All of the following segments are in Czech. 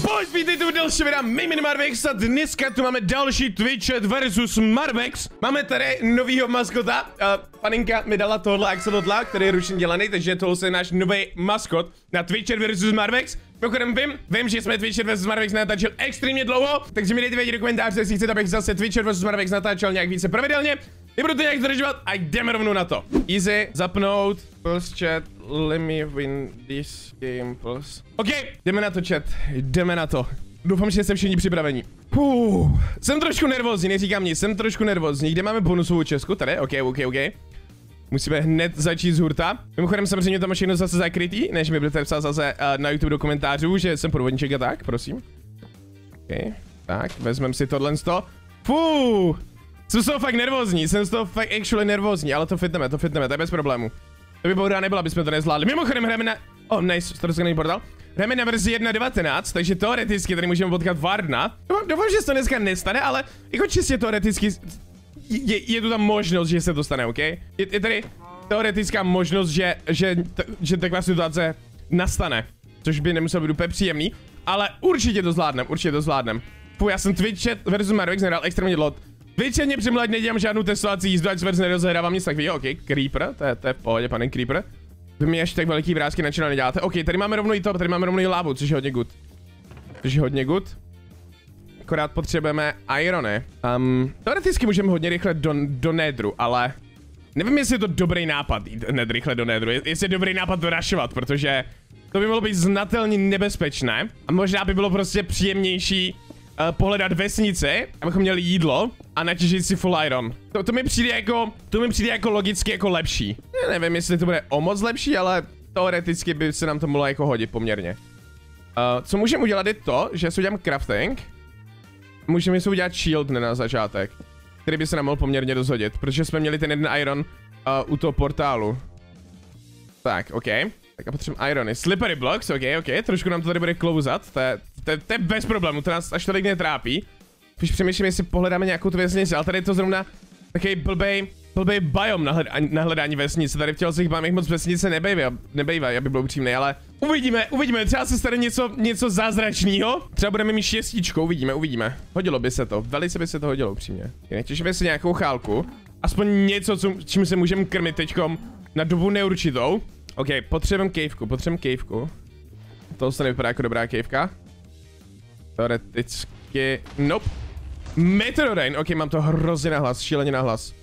Boys, vítejte u dalšího videa, my jmenuji Marvex a dneska tu máme další Twitchet versus Marvex. Máme tady novýho maskota, uh, paninka mi dala tohle axolotla, který je ručně dělaný, takže tohle je náš nový maskot na Twitchet versus Marvex. Mimochodem vím, vím, že jsme Twitchet vs Marvex natáčel extrémně dlouho, takže mi dejte vědět do komentářů, jestli chcete, abych zase Twitchet vs Marvex natáčel nějak více pravidelně. Nebudu to nějak zdržovat a jdeme rovnou na to. Easy, zapnout, pulse chat, let me win this game, pulse. OK, jdeme na to chat, jdeme na to. Doufám, že jste všichni připraveni. Puh, jsem trošku nervózní, neříkám nic, jsem trošku nervózní. Kde máme bonusovou česku? Tady, OK, OK, OK. Musíme hned začít z hurta. Mimochodem samozřejmě tam všechno zase zakrytý, než mi budete psát zase uh, na YouTube do komentářů, že jsem podvodníček a tak, prosím. OK, tak, vezmeme si tohle z. Fuh, jsem z toho fakt nervózní, jsem z toho fakt actually nervózní, ale to fitneme, to fitneme, to je bez problému. To by bouda nebyla, abychom to nezvládli. Mimochodem hrajeme na... Oh, nice, starostkaný portal. Hrajeme na verzi 1.19, takže teoreticky tady můžeme potkat Vardna. Doufám, doufám, že se to dneska nestane, ale jako čistě teoreticky je, je tu tam možnost, že se to stane, OK? Je, je tady teoretická možnost, že, že, že taková situace nastane. Což by nemuselo být úplně příjemný, ale určitě to zvládnem, určitě to zvládnem. Fuh, já jsem Twitchet versus Marvex nehrál extrémně dlouho. Většině přemlať nedělám žádnou testovací jízdu, ať se nerozehrávám nic takového. OK, Creeper, to je, to je v pohodě, pane Creeper. Vy mi ještě tak veliký vrázky na neděláte. OK, tady máme rovnou i to, tady máme rovnou i lávu, což je hodně good. Což je hodně good. Akorát potřebujeme irony. Um, teoreticky můžeme hodně rychle do, do nedru, ale nevím, jestli je to dobrý nápad jít hned rychle do nedru. Jestli je dobrý nápad rašovat, protože to by mohlo být znatelně nebezpečné. A možná by bylo prostě příjemnější uh, pohledat vesnice, abychom měli jídlo a natěžit si full iron. To, to mi přijde jako, to mi přijde jako logicky jako lepší. Já nevím, jestli to bude o moc lepší, ale teoreticky by se nám to mohlo jako hodit poměrně. Uh, co můžeme udělat je to, že si udělám crafting. Můžeme si udělat shield na začátek, který by se nám mohl poměrně dozhodit, protože jsme měli ten jeden iron uh, u toho portálu. Tak, OK. Tak a potřebujeme irony. Slippery blocks, ok, ok, trošku nám to tady bude klouzat, to je, to, to je bez problému, to nás až tolik netrápí. Když přemýšlím, jestli pohledáme nějakou tu vesnici, ale tady je to zrovna takový blbej, blbej biom na, hled, na hledání vesnice. Tady v těch bámech moc vesnice nebejvají, nebejvají, aby byl upřímný, ale uvidíme, uvidíme, třeba se stane něco, něco zázračného. Třeba budeme mít šestičku, uvidíme, uvidíme. Hodilo by se to, velice by se to hodilo upřímně. Netěšíme si nějakou chálku, aspoň něco, co, čím se můžeme krmit teďkom na dobu neurčitou. OK, potřebujeme kejvku, potřebujeme kejvku. To se nevypadá jako dobrá kejvka. Teoreticky... Nope. Meteorine, ok, mám to hrozně na hlas, šíleně na hlas.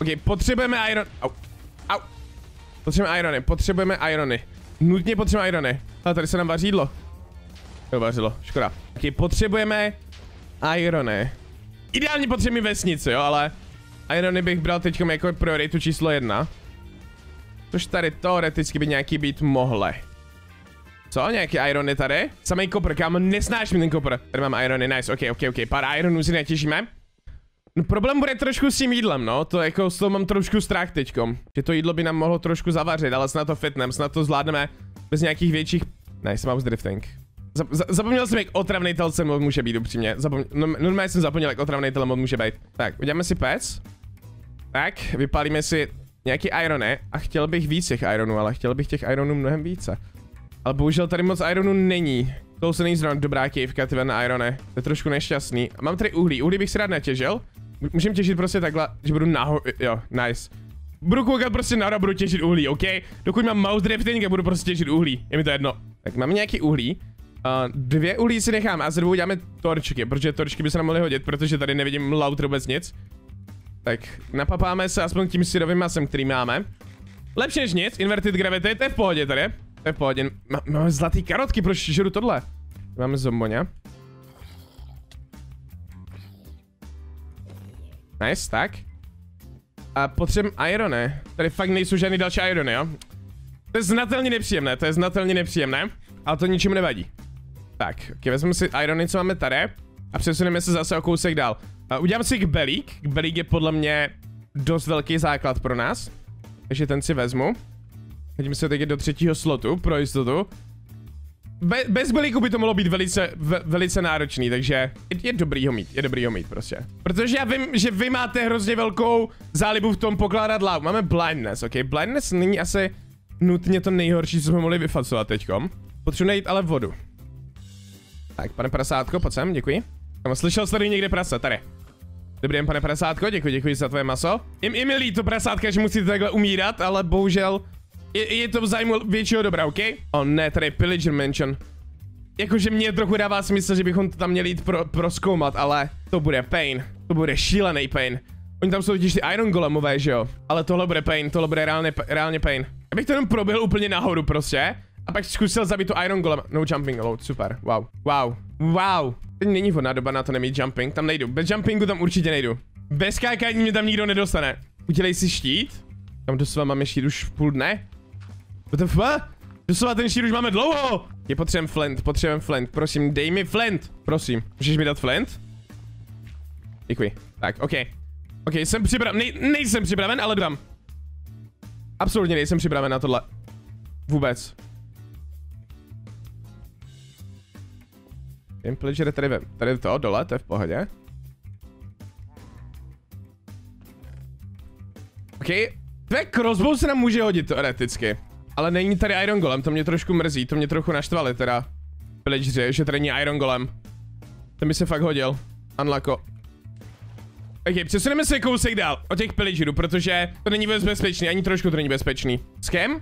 Ok, potřebujeme iron... Au. Au. Potřebujeme irony, potřebujeme irony. Nutně potřebujeme irony. Ale tady se nám vaří jídlo. Jo, vařilo, škoda. Ok, potřebujeme irony. Ideálně potřebujeme vesnici, jo, ale... Irony bych bral teď jako prioritu číslo jedna. Což tady teoreticky by nějaký být mohle. Co? Nějaký irony tady? Samý kopr, kámo, nesnáším ten kopr. Tady mám irony, nice, ok, ok, ok, pár ironů si netěšíme. No problém bude trošku s tím jídlem, no, to jako s toho mám trošku strach teďkom. Že to jídlo by nám mohlo trošku zavařit, ale snad to fitnem, snad to zvládneme bez nějakých větších... Nice, mám drifting. zapomněl jsem, jak otravný telce mod může být upřímně. Zapomněl, no, normálně jsem zapomněl, jak otravný mod může být. Tak, uděláme si pec. Tak, vypálíme si nějaký irony a chtěl bych víc těch ironů, ale chtěl bych těch ironů mnohem více. Ale bohužel tady moc ironu není. To se není zrovna dobrá kejvka, ty na irony. To je trošku nešťastný. Mám tady uhlí, uhlí bych si rád netěžil. Můžeme těžit prostě takhle, že budu naho... Jo, nice. Budu koukat prostě na budu těžit uhlí, OK? Dokud mám mouse drifting a budu prostě těžit uhlí. Je mi to jedno. Tak máme nějaký uhlí. Uh, dvě uhlí si nechám a ze dvou torčky, protože torčky by se nám mohly hodit, protože tady nevidím loud vůbec nic. Tak napapáme se aspoň tím syrovým masem, který máme. Lepší než nic, inverted gravity, to je v pohodě tady. Je pohodě. Máme zlatý karotky, proč žeru tohle? Máme zomboňa. Nice, tak. A potřebujeme irony. Tady fakt nejsou žádný další irony, jo? To je znatelně nepříjemné, to je znatelně nepříjemné. Ale to ničemu nevadí. Tak, ok, vezmeme si irony, co máme tady. A přesuneme se zase o kousek dál. Uh, udělám si kbelík. Kbelík je podle mě dost velký základ pro nás. Takže ten si vezmu. Hodím se teď do třetího slotu pro jistotu. Be bez belíku by to mohlo být velice, ve, velice náročný, takže je, je dobrý ho mít, je dobrý ho mít prostě. Protože já vím, že vy máte hrozně velkou zálibu v tom pokládat lávu. Máme blindness, ok? Blindness není asi nutně to nejhorší, co jsme mohli vyfacovat teďkom. Potřebuji najít ale vodu. Tak, pane prasátko, pojď sem, děkuji. Tam slyšel jsi tady někde prasa, tady. Dobrý den, pane prasátko, děkuji, děkuji za tvoje maso. Je, je mi líto, prasátka, že musíte takhle umírat, ale bohužel je, je to v zájmu většího dobra, OK? O ne, tady je Pillager Mansion. Jakože mě trochu dává smysl, že bychom to tam měli jít pro, proskoumat, ale to bude pain. To bude šílený pain. Oni tam jsou totiž ty Iron Golemové, že jo? Ale tohle bude pain, tohle bude reálně, reálně pain. Já bych to jenom proběhl úplně nahoru prostě. A pak zkusil zabít tu Iron Golem. No jumping load, super. Wow. Wow. Wow. Teď není vhodná doba na to nemít jumping. Tam nejdu. Bez jumpingu tam určitě nejdu. Bez skákání mě tam nikdo nedostane. Udělej si štít. Tam doslova máme štít už v půl dne. Fuck? Doslova ten štít už máme dlouho. Je potřebujeme flint, potřebujeme flint. Prosím, dej mi flint. Prosím. Můžeš mi dát flint? Děkuji. Tak, OK. OK, jsem připraven. Nej, nejsem připraven, ale dám. Absolutně nejsem připraven na tohle. Vůbec. Pleasure tady, ve, tady to, dole, to je v pohodě. OK, tvé crossbow se nám může hodit teoreticky. Ale není tady Iron Golem, to mě trošku mrzí, to mě trochu naštvali teda. Pillageři, že tady není Iron Golem. To mi se fakt hodil. Unlocko. Ok, přesuneme se kousek dál o těch pillagerů, protože to není bezpečný, ani trošku to není bezpečný. S kým?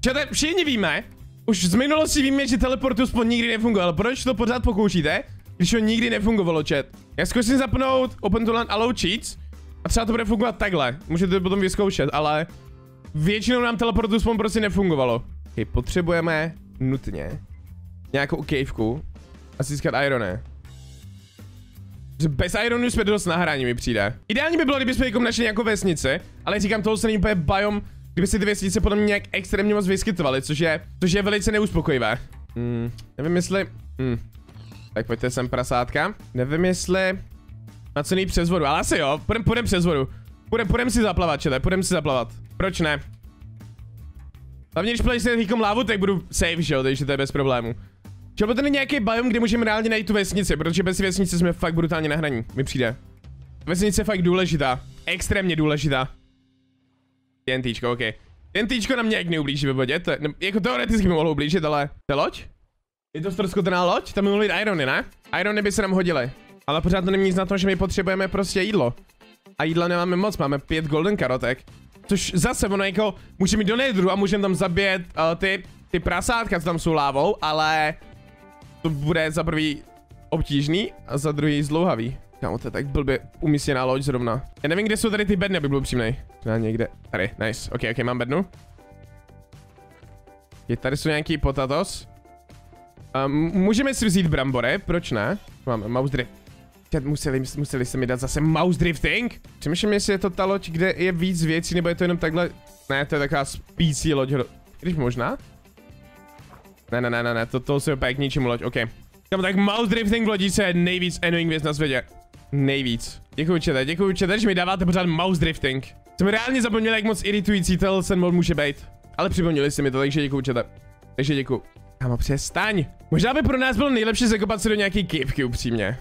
Čete, všichni víme, už z minulosti víme, že teleportu spon nikdy nefungoval. Proč to pořád pokoušíte, když to nikdy nefungovalo, chat? Já zkusím zapnout Open to Land Allow Cheats a třeba to bude fungovat takhle. Můžete to potom vyzkoušet, ale většinou nám teleportu spon prostě nefungovalo. Okay, potřebujeme nutně nějakou caveku a získat irony. Bez ironu jsme dost nahrání mi přijde. Ideálně by bylo, kdybychom jako našli nějakou vesnici, ale říkám, tohle se není úplně biom kdyby si ty vesnice podle mě nějak extrémně moc vyskytovaly, což je, což je velice neuspokojivé. Hmm, nevím jestli... Hmm. Tak pojďte sem prasátka. Nevím jestli... Na co přes vodu, ale asi jo, půjdem, půjdem přes vodu. Půjdem, půjdem si zaplavat, čete, půjdem si zaplavat. Proč ne? Hlavně když plejste týkom lávu, tak budu safe, že jo, takže to je bez problému. By tady nějaký biom, kde můžeme reálně najít tu vesnici, protože bez vesnice jsme fakt brutálně na hraní, mi přijde. Vesnice je fakt důležitá, extrémně důležitá. TNTčko, ok. TNTčko nám nějak neublíží ve vodě, to, ne, jako teoreticky mi mohlo ublížit, ale... To je loď? Je to stroskotaná loď? Tam by mohly irony, ne? Irony by se nám hodily. Ale pořád to není nic na to, že my potřebujeme prostě jídlo. A jídla nemáme moc, máme pět golden karotek. Což zase ono jako, můžeme jít do nedru a můžeme tam zabít uh, ty, ty prasátka, co tam jsou lávou, ale to bude za prvý obtížný a za druhý zlouhavý. Kámo, to je tak blbě umístěná loď zrovna. Já nevím, kde jsou tady ty bedny, aby byl upřímnej. Já někde. Tady, nice. Ok, ok, mám bednu. Je tady jsou nějaký potatos. Um, můžeme si vzít brambory, proč ne? Máme mouse drift. Museli, museli se mi dát zase mouse drifting? Přemýšlím, jestli je to ta loď, kde je víc věcí, nebo je to jenom takhle... Ne, to je taková spící loď. Když možná? Ne, ne, ne, ne, ne, to, to se opět k ničemu loď, ok. Kam tak mouse drifting v lodice je nejvíc annoying věc na světě. Nejvíc. Děkuji čete, děkuji čete, že mi dáváte pořád mouse drifting. Jsem reálně zapomněl, jak moc iritující ten mod může být. Ale připomněli jste mi to, takže děkuji čete. Takže děkuji. Kámo, přestaň. Možná by pro nás bylo nejlepší zakopat se do nějaký kivky, upřímně.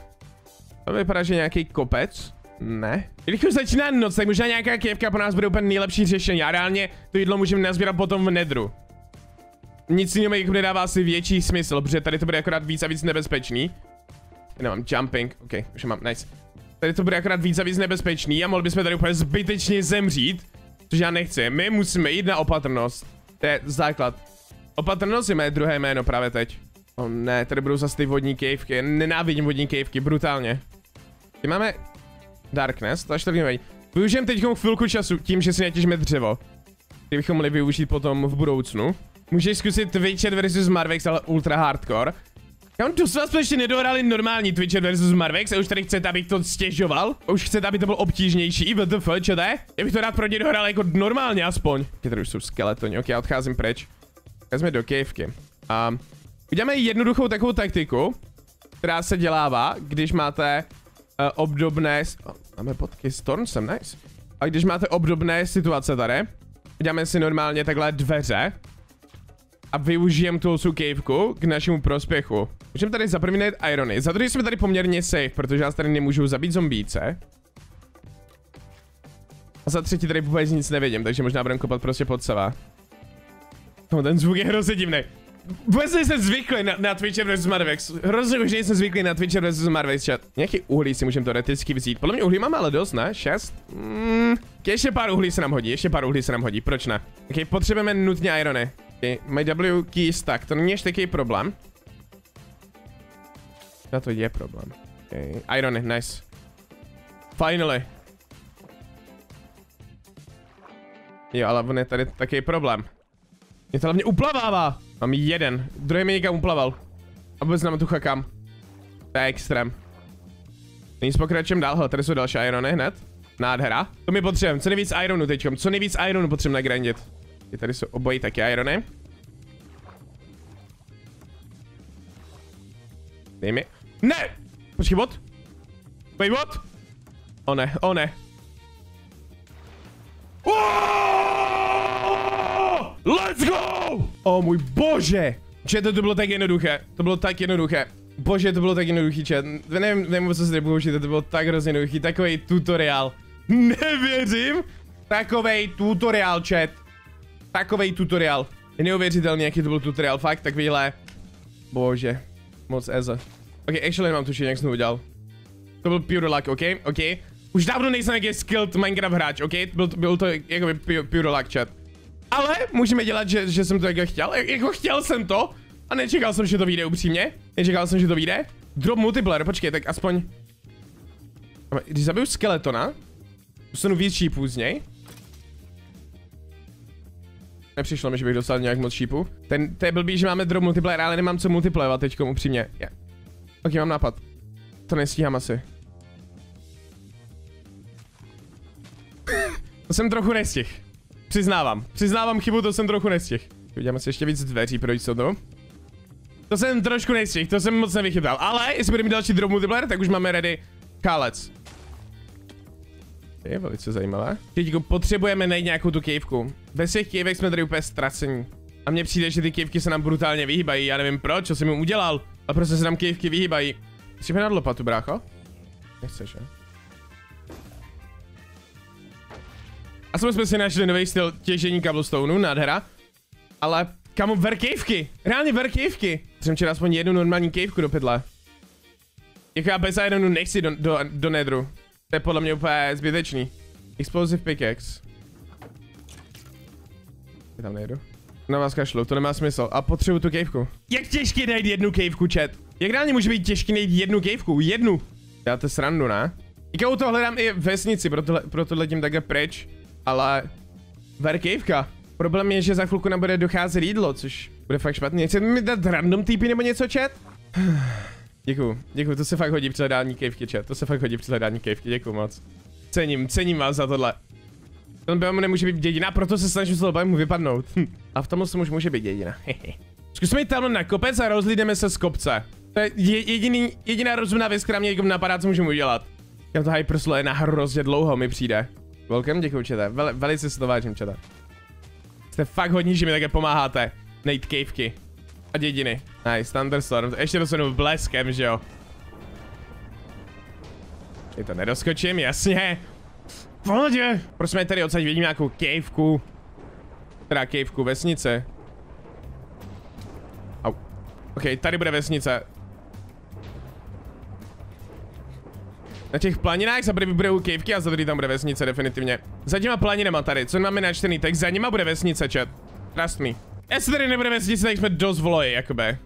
To vypadá, že nějaký kopec. Ne. Když už začíná noc, tak možná nějaká kivka pro nás bude úplně nejlepší řešení. A reálně to jídlo můžeme nazbírat potom v nedru. Nic jiného jako nedává asi větší smysl, protože tady to bude akorát víc a víc nebezpečný. Já nemám jumping, ok, už mám, nice. Tady to bude akorát víc a víc nebezpečný a mohli bychom tady úplně zbytečně zemřít. Což já nechci, my musíme jít na opatrnost. To je základ. Opatrnost je mé druhé jméno právě teď. O oh, ne, tady budou zase ty vodní kejvky, nenávidím vodní kejvky, brutálně. Ty máme Darkness, to až to víme. Využijeme teď chvilku času tím, že si netěžíme dřevo. Ty bychom mohli využít potom v budoucnu. Můžeš zkusit Twitchet versus Marvex, ale ultra hardcore. Já on tu vás ještě nedohrali normální Twitcher versus Marvex a už tady chcete, abych to stěžoval? Už chcete, aby to bylo obtížnější, WTF, čete? Já bych to rád pro ně dohrál jako normálně aspoň. Tady už jsou skeletoni, ok, já odcházím pryč. Vezme do kejvky. A uděláme jednoduchou takovou taktiku, která se dělává, když máte obdobné... Oh, máme potky s Tornsem, nice. A když máte obdobné situace tady, uděláme si normálně takhle dveře, a využijem tu sukejvku k našemu prospěchu. Můžeme tady za první najít irony. Za druhý jsme tady poměrně safe, protože já tady nemůžu zabít zombíce. A za třetí tady vůbec nic nevidím, takže možná budeme kopat prostě pod sebe. No, ten zvuk je hrozně divný. Vůbec nejsem zvyklý na, na Twitch vs Marvex. Hrozně už nejsem zvyklý na Twitch vs Marvex chat. Nějaký uhlí si můžeme teoreticky vzít. Podle mě uhlí máme ale dost, ne? Šest? Mm, ještě pár uhlí se nám hodí, ještě pár uhlí se nám hodí, proč ne? Ok, potřebujeme nutně irony. Okay, my W key stack, to není ještě takový problém. Na to je problém. Okay, irony, nice. Finally. Jo, ale on je tady takový problém. Mě to hlavně uplavává. Mám jeden, druhý mi někam uplaval. A vůbec nám tu chakám. To je extrém. Nyní pokračujeme dál, hele, tady jsou další irony hned. Nádhera. To mi potřebujeme, co nejvíc ironu teďkom, co nejvíc ironu potřebujeme nagrandit. Je tady jsou obojí taky irony. Dej mi. Ne! Počkej, what? Wait, what? O ne, o ne. Oh! Let's go! O můj bože! Že to, to bylo tak jednoduché. To bylo tak jednoduché. Bože, to bylo tak jednoduchý, chat. Nevím, nevím, co se tady to bylo tak hrozně jednoduchý. Takový tutoriál. Nevěřím. Takovej tutoriál, chat. Takovej tutoriál. Je neuvěřitelný, jaký to byl tutoriál. Fakt, takovýhle. Bože. Moc eze. Ok, actually nemám tušení, jak jsem to udělal. To byl pure luck, ok? Ok. Už dávno nejsem nějaký skilled Minecraft hráč, ok? Byl, byl to jako pure, pure luck chat. Ale můžeme dělat, že, že jsem to jako chtěl. Jako chtěl jsem to. A nečekal jsem, že to vyjde upřímně. Nečekal jsem, že to vyjde. Drop multiplayer, počkej, tak aspoň... Když zabiju skeletona, dostanu víc šípů z něj. Nepřišlo mi, že bych dostal nějak moc šípů. Ten, to je blbý, že máme drop multiplayer, ale nemám co multiplayovat teďkom upřímně. Yeah. Ok, mám nápad. To nestíhám asi. to jsem trochu nestihl. Přiznávám. Přiznávám chybu, to jsem trochu nestihl. Uděláme si ještě víc dveří pro jistotu. To jsem trošku nestihl, to jsem moc nevychytal. Ale jestli budeme mít další drop multiplayer, tak už máme ready kálec. Je velice zajímavé. Teď potřebujeme najít nějakou tu kejvku. Bez těch kejvek jsme tady úplně ztracení. A mně přijde, že ty kejvky se nám brutálně vyhýbají. Já nevím proč, co jsem jim udělal. A prostě se nám kejvky vyhýbají. Chci dát lopatu, brácho? Nechceš, jo? A jsme si našli nový styl těžení cobblestoneu, nádhera. Ale kamo, ver kejvky. Reálně ver kejvky. Jsem včera aspoň jednu normální kejvku do pydle. Jako já bez ironu nechci do, do, do nedru. To je podle mě úplně zbytečný. Explosive pickaxe. Je tam nejdu. Na vás kašlu, to nemá smysl. A potřebuju tu kejvku. Jak těžký najít jednu kejvku, chat? Jak reálně může být těžký najít jednu kejvku? Jednu. Já to srandu, ne? u to hledám i vesnici, proto, proto letím takhle pryč. Ale... Ver kejvka. Problém je, že za chvilku nebude docházet jídlo, což bude fakt špatný. Chcete mi dát random typy nebo něco, chat? Děkuju, děkuju, to se fakt hodí při hledání kejvky, chat. To se fakt hodí při hledání kejvky, děkuju moc. Cením, cením vás za tohle. Ten biom nemůže být dědina, proto se snažím z toho mu vypadnout. a v tomhle se už může být dědina. Zkusme jít tam na kopec a rozlídeme se z kopce. To je jediný, jediná rozumná věc, která mě napadá, co můžeme udělat. Já to hyperslow je na hrozně dlouho mi přijde. Welcome, děkuji čete. Vel, velice se to vážím čete. Jste fakt hodní, že mi také pomáháte. Najít kejvky. A dědiny. Nice, Thunderstorm. Ještě dostanu bleskem, že jo. Je to nedoskočím, jasně. Pohodě. Proč jsme tady odsaď vidím nějakou kejvku. Teda kejvku, vesnice. Au. Ok, tady bude vesnice. Na těch planinách za první budou kejvky a za druhý tam bude vesnice, definitivně. Za těma planinama tady, co máme načtený, tak za nima bude vesnice, chat. Trust me. Jestli tady nebude vesnice, tak jsme dost vloji, jakoby.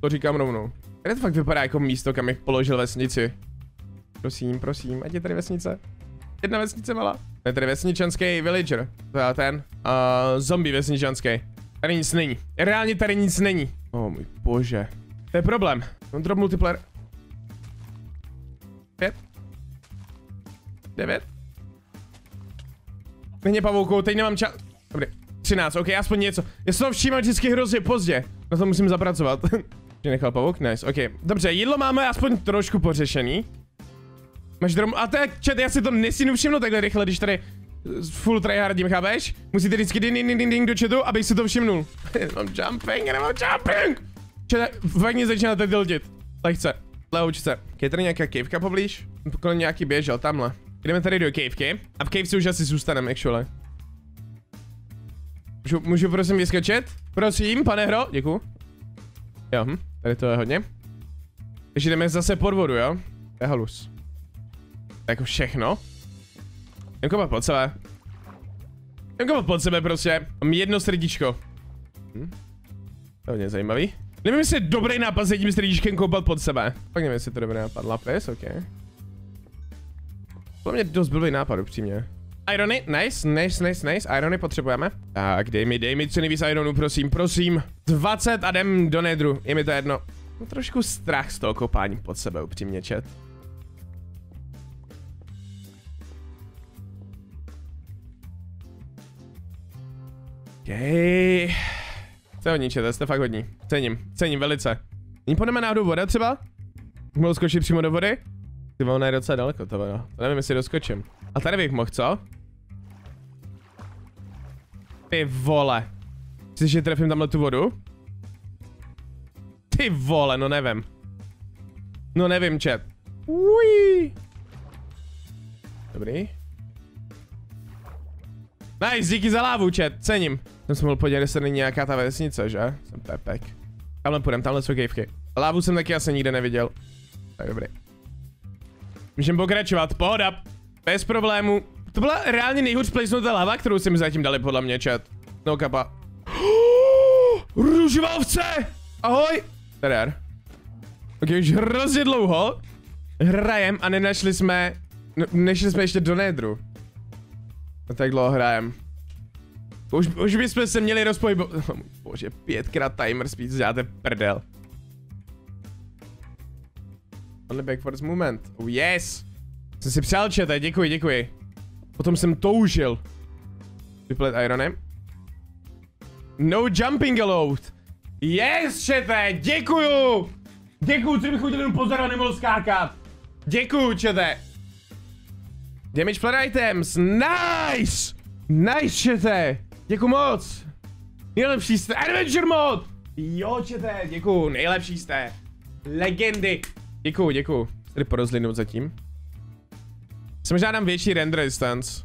To říkám rovnou. Tady to fakt vypadá jako místo, kam bych položil vesnici. Prosím, prosím, ať je tady vesnice. Jedna vesnice malá. Je tady vesničanský villager. To je ten. Uh, zombie vesničanský. Tady nic není. Reálně tady nic není. O oh, můj bože. To je problém. Control multiplayer. Pět. Devět. Není pavoukou, teď nemám čas. Dobrý. 13, ok, aspoň něco. Já jsem to všímal vždycky hrozně pozdě. Na to musím zapracovat. Že nechal pavouk? Nice, ok. Dobře, jídlo máme aspoň trošku pořešený. Máš drom... A tak, čet, já si to nesmím všimnout takhle rychle, když tady full tryhardím, chápeš? Musíte vždycky ding ding ding ding do chatu, abych si to všimnul. nemám jumping, nemám jumping! Čet, fakt mě začínáte diltit. Lehce. Lehoučce. Je tady nějaká kejvka poblíž? Kolem nějaký běžel, tamhle. Jdeme tady do kejvky. A v cave si už asi zůstaneme, actually. Můžu, můžu prosím vyskočit? Prosím, pane hro, děkuju. Jo, hm, tady to je hodně. Takže jdeme zase pod vodu, jo? To je halus. To jako všechno. Jdem kopat pod sebe. Jdem kopat pod sebe prostě. Mám jedno srdíčko. Hm? To je hodně zajímavý. Nevím, jestli je dobrý nápad s jedním srdíčkem kopat pod sebe. Pak nevím, jestli to je dobrý nápad. Lapis, ok. To mě dost blbý nápad, upřímně. Irony, nice, nice, nice, nice, irony potřebujeme. Tak, dej mi, dej mi co nejvíc ironů, prosím, prosím. 20 a jdem do nedru, je mi to jedno. Mám trošku strach z toho kopání pod sebe, upřímně, chat. Okay. Jste hodní, chat, jste fakt hodní. Cením, cením velice. Nyní půjdeme náhodou voda třeba? Mohl skočit přímo do vody? Ty ona je docela daleko, to. To nevím, jestli doskočím. A tady bych mohl, co? Ty vole. Chceš, že trefím tamhle tu vodu? Ty vole, no nevím. No nevím, chat. Ui. Dobrý. Nice, díky za lávu, chat, cením. Jsem se mohl podívat, jestli není nějaká ta vesnice, že? Jsem pepek. Tamhle půjdem, tamhle jsou kejvky. Lávu jsem taky asi nikde neviděl. Tak dobrý. Můžeme pokračovat, pohoda. Bez problému. To byla reálně nejhůř placenutá lava, kterou si mi zatím dali podle mě, chat. No kapa. Růžovce! Ahoj! Tady Ok, už hrozně dlouho hrajem a nenašli jsme, no, nešli jsme ještě do nedru. A tak dlouho hrajem. Už, už bychom se měli rozpohybovat. Oh, bože, pětkrát timer speed, děláte prdel. Only backwards movement. Oh yes! Jsem si přál čete, děkuji, děkuji. Potom jsem toužil. Vyplet ironem. No jumping allowed. Yes, čete, děkuju! Děkuju, co bych chodil jenom pozorovat, nemohl skákat. Děkuju, čete. Damage flat items, nice! Nice, čete. Děkuju moc. Nejlepší jste, adventure mod! Jo, čete, děkuju, nejlepší jste. Legendy. Děkuju, děkuju. Tady porozlinout zatím. Jsem žádám větší render distance.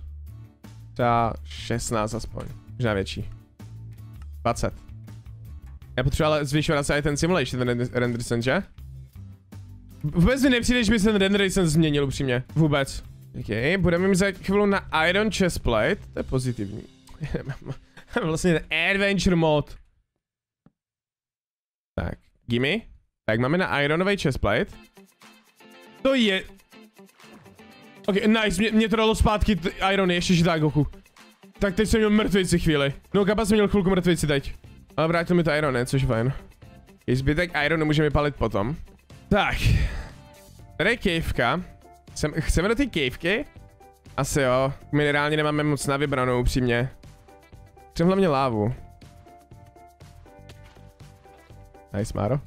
Třeba 16 aspoň. Možná větší. 20. Já potřebuji ale zvyšovat i ten simulation, ten render distance, že? Vůbec mi nepřijde, že by se ten render distance změnil upřímně. Vůbec. Ok, budeme mít za chvíli na Iron Chestplate. To je pozitivní. vlastně ten Adventure mod. Tak, gimme. Tak máme na Ironový chestplate. To je... Ok, nice, mě, mě to dalo zpátky Irony, ještě žitá Goku. Tak teď jsem měl mrtvici chvíli. No, kapa jsem měl chvilku mrtvici teď. Ale vrátil mi to Irony, což je fajn. I zbytek Ironu můžeme palit potom. Tak. Tady je kejvka. Chcem, chceme do té kejvky? Asi jo. Minerálně nemáme moc na vybranou, upřímně. Chcem hlavně lávu. Nice, Máro.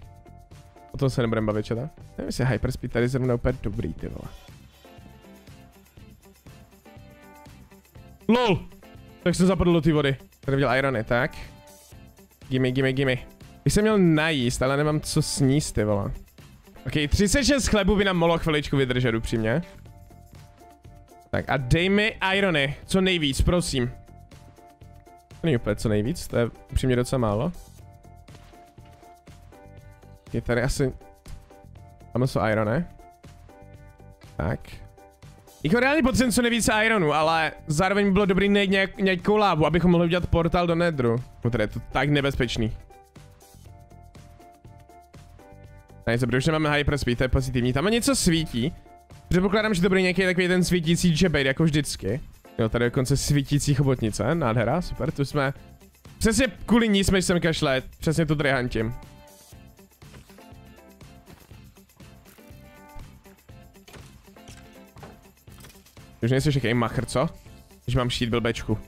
Tom se nebudeme bavit, četa? Nevím, jestli Hyperspeed tady zrovna úplně dobrý, ty vole. LOL! Tak jsem zapadl do té vody. Tady viděl Irony, tak. Gimme, gimme, gimme. Bych se měl najíst, ale nemám co sníst, ty vole. Ok, 36 chlebu by nám mohlo chviličku vydržet, upřímně. Tak a dej mi Irony, co nejvíc, prosím. To není úplně co nejvíc, to je upřímně docela málo. Je tady asi... Tam jsou irony. Tak. Jako reálně potřebujeme co nejvíce ironu, ale zároveň by bylo dobrý najít nějak, nějakou lávu, abychom mohli udělat portál do nedru. No je to tak nebezpečný. Nice, protože už nemáme hyper speed, to je pozitivní. Tam něco svítí. Předpokládám, že to bude nějaký takový ten svítící džebejt, jako vždycky. Jo, tady dokonce svítící chobotnice, nádhera, super, tu jsme... Přesně kvůli ní jsme sem kašlet, přesně tu tady Už nejsi jaký machr, co? Když mám šít blbečku.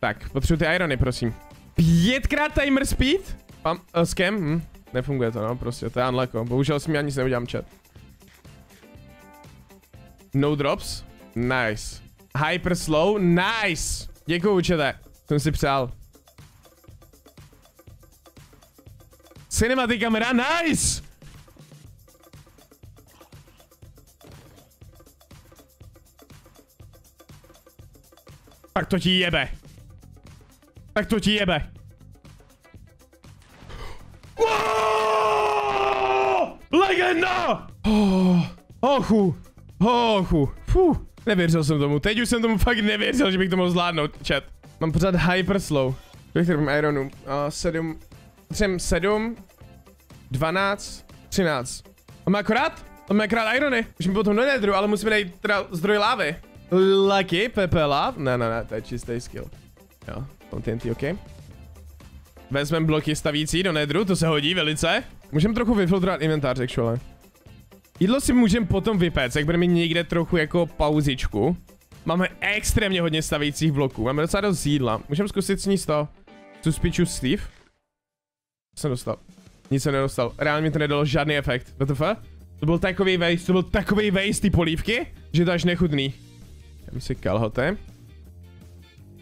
Tak, potřebuji ty irony, prosím. Pětkrát timer speed? Mám, uh, scam? Hm, nefunguje to, no, prostě, to je unlocko. Bohužel si mi ani neudělám chat. No drops? Nice. Hyper slow? Nice! Děkuju, čete. Jsem si přál. Cinematic kamera? Nice! Tak to ti jebe. Tak to ti jebe. Legenda! Oh, ochu. Ochu. Fuh. Nevěřil jsem tomu. Teď už jsem tomu fakt nevěřil, že bych to mohl zvládnout, chat. Mám pořád hyper slow. Kolik tady mám ironu? Uh, 7. Jsem 7. 12. 13. Máme akorát? Máme akorát irony. Už mi potom do nedru, ale musíme najít teda zdroj lávy. Lucky, Pepe Lav? Ne, ne, ne, to je čistý skill. Jo, TNT, OK. Vezmeme bloky stavící do nedru, to se hodí velice. Můžeme trochu vyfiltrovat inventář, actually. Jídlo si můžeme potom vypéct, jak budeme mít někde trochu jako pauzičku. Máme extrémně hodně stavících bloků, máme docela dost jídla. Můžeme zkusit sníst to. Suspichu Steve. Co jsem dostal? Nic jsem nedostal. Reálně mi to nedalo žádný efekt. WTF? To byl takový waste, to byl takový waste ty polívky, že to až nechutný. Já si kalhote.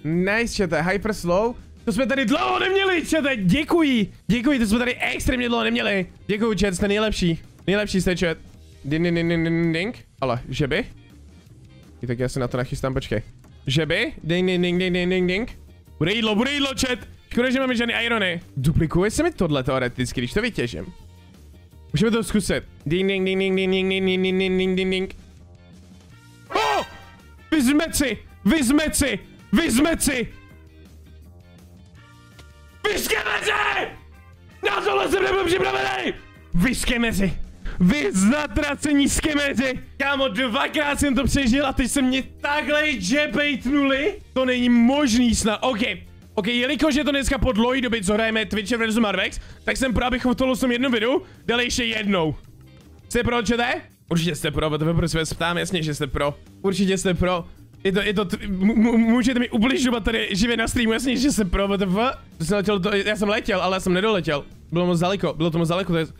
Nice, čete, hyper slow. To jsme tady dlouho neměli, čete, děkuji. Děkuji, to jsme tady extrémně dlouho neměli. Děkuji, čet, jste nejlepší. Nejlepší jste, čet. Ding, ding, ding, ding, ding. Ale, že by? I tak já se na to nachystám, počkej. Že by? Ding, ding, ding, ding, ding, ding, ding. Bude jídlo, bude jídlo, čet. Škoda, že máme žádný irony. Duplikuje se mi tohle teoreticky, když to vytěžím. Můžeme to zkusit. Ding, ding, ding, ding, ding, ding, ding, ding, ding, ding, ding, ding. Oh! Vyzmet si! Vyzmet si! Si! Na tohle jsem nebyl připravený! Vyskemezi! Vy zatracení skemezi! Kámo, dvakrát jsem to přežil a teď se mě takhle jebejtnuli? To není možný snad. OK, OK, jelikož je to dneska po dlouhý doby, co hrajeme Twitch vs Marvex, tak jsem pro, abychom tohle jsem jednu videu dali ještě jednou. Jste pro, čete? Určitě jste pro, protože prostě se ptám, jasně, že jste pro. Určitě jste pro. Je to, je to, můžete mi ubližovat tady živě na streamu, jasně, že jste pro, WTF? To jsem letěl, to, já jsem letěl, ale já jsem nedoletěl. Bylo moc daleko, bylo to moc daleko, to je... Co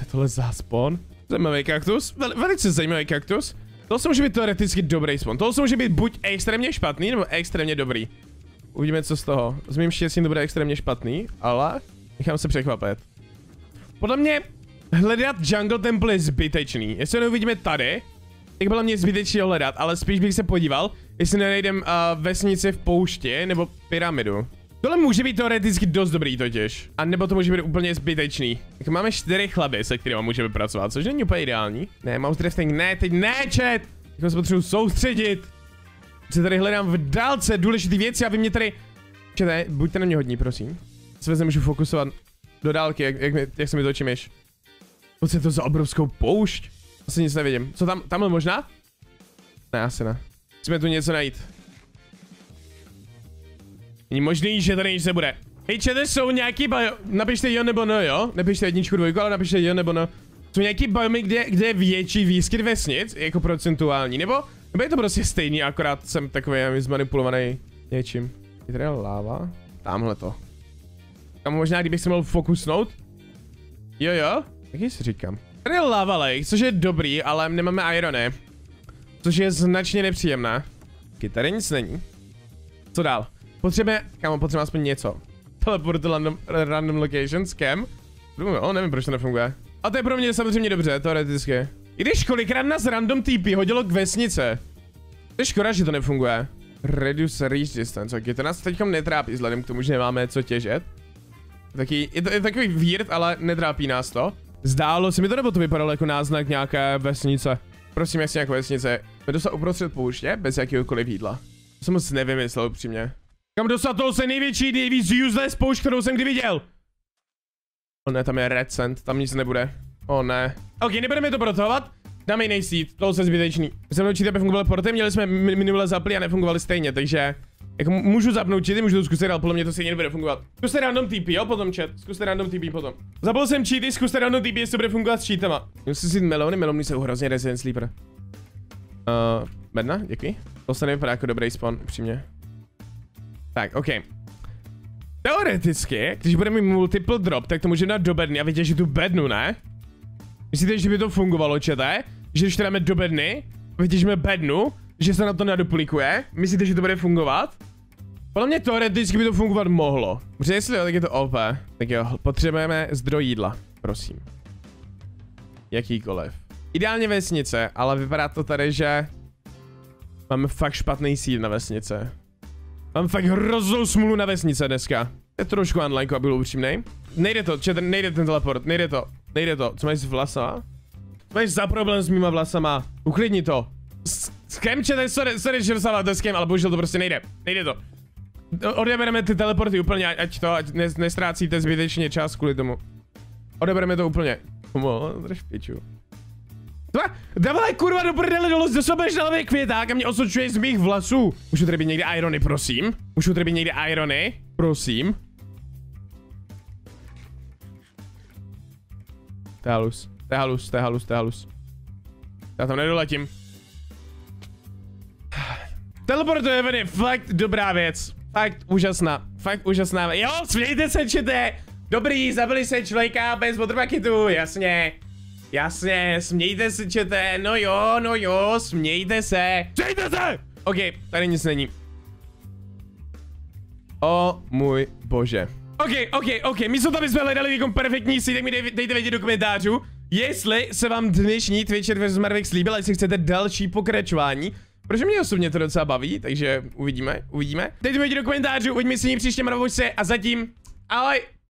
je tohle za spawn? Zajímavý kaktus, Vel, velice zajímavý kaktus. To se může být teoreticky dobrý spawn, to se může být buď extrémně špatný, nebo extrémně dobrý. Uvidíme, co z toho. S mým štěstím to bude extrémně špatný, ale nechám se překvapit. Podle mě hledat jungle temple je zbytečný. Jestli ho neuvidíme tady, tak bylo mě zbytečný hledat, ale spíš bych se podíval, jestli nenajdem uh, vesnici v poušti nebo pyramidu. Tohle může být teoreticky dost dobrý totiž. A nebo to může být úplně zbytečný. Tak máme čtyři chleby, se kterými můžeme pracovat, což není úplně ideální. Ne, mouse drifting, ne, teď ne, chat! Teď se potřebuji soustředit se tady hledám v dálce důležité věci a vy mě tady... Čete, buďte na mě hodní, prosím. Se můžu fokusovat do dálky, jak, jak, jak se mi točíš. Co je to za obrovskou poušť? Asi nic nevidím. Co tam, tamhle možná? Ne, asi ne. Musíme tu něco najít. Není možný, že tady nic nebude. Hej, čete, jsou nějaký bio... Napište jo nebo no, jo? Napište jedničku, dvojku, ale napište jo nebo no. Jsou nějaký biomy, kde, kde je větší výskyt vesnic, jako procentuální, nebo nebo je to prostě stejný, akorát jsem takový zmanipulovaný něčím. Je tady láva? Tamhle to. Tam možná, kdybych se mohl fokusnout. Jo, jo. Taky si říkám. Tady je lava lake, což je dobrý, ale nemáme irony. Což je značně nepříjemné. Okay, tady nic není. Co dál? Potřebujeme, kámo, potřebujeme aspoň něco. Teleport random, random locations, cam. Jo, nevím, proč to nefunguje. A to je pro mě samozřejmě dobře, teoreticky. I když kolikrát nás random TP hodilo k vesnice. To je škoda, že to nefunguje. Reduce reach distance, ok, to nás teďkom netrápí, vzhledem k tomu, že nemáme co těžet. Taky, je to je takový weird, ale netrápí nás to. Zdálo se mi to, nebo to vypadalo jako náznak nějaké vesnice? Prosím, jestli nějakou vesnice. Jsme dostat uprostřed pouště, bez jakéhokoliv jídla. To jsem moc nevymyslel upřímně. Kam dostat toho se největší, nejvíc useless poušť, kterou jsem kdy viděl? O ne, tam je sand, tam nic nebude. O ne. Ok, nebudeme to protahovat. Dáme jiný seed, to je zbytečný. Jsem určitě, aby fungovaly porty, měli jsme minule zapli a nefungovaly stejně, takže... Jako můžu zapnout cheaty, můžu to zkusit, ale podle mě to stejně nebude fungovat. Zkuste random TP, jo, potom chat. Zkuste random TP potom. Zapl jsem cheaty, zkuste random TP, jestli to bude fungovat s cheatama. Musím si melony, melony jsou hrozně Resident Sleeper. Uh, bedna, děkuji. To se nevypadá jako dobrý spawn, upřímně. Tak, OK. Teoreticky, když budeme mít multiple drop, tak to můžeme dát do bedny a vytěžit tu bednu, ne? Myslíte, že by to fungovalo, čete? Že když to dáme do bedny, vytěžíme bednu, že se na to naduplikuje? Myslíte, že to bude fungovat? Podle mě teoreticky by to fungovat mohlo. Protože jestli jo, tak je to OP. Tak jo, potřebujeme zdroj jídla, prosím. Jakýkoliv. Ideálně vesnice, ale vypadá to tady, že máme fakt špatný síl na vesnice. Mám fakt hroznou smůlu na vesnice dneska. Je trošku online, aby byl upřímnej. Nejde to, čet, nejde ten teleport, nejde to, nejde to. Co máš s vlasama? Co máš za problém s mýma vlasama? Uklidni to. Skem, čete, sorry, sorry, že to skem, ale bohužel to prostě nejde. Nejde to. Odebereme ty teleporty úplně, ať to, ať ne, nestrácíte zbytečně čas kvůli tomu. Odebereme to úplně. Komo, drž piču. Dva, dávaj kurva do prdele dole, zde sobeš na levý květák a mě osočuješ z mých vlasů. Můžu tady být někde irony, prosím? Můžu tady být někde irony? Prosím. To je halus, to je halus, to je halus, to je halus. Já tam nedoletím. Teleport do Heaven je fakt dobrá věc. Fakt úžasná, fakt úžasná. Jo, smějte se, čete. Dobrý, zabili se člověka bez waterbucketu, jasně. Jasně, smějte se, čete. No jo, no jo, smějte se. Smějte se! OK, tady nic není. O můj bože. OK, OK, OK, místo toho, aby jsme hledali jako perfektní si, tak mi dej, dejte vědět do komentářů, jestli se vám dnešní Twitch vs Marvex líbil, jestli chcete další pokračování. Protože mě osobně to docela baví, takže uvidíme, uvidíme. Dejte mi do komentářů, uvidíme se příště Marvočce a zatím ahoj!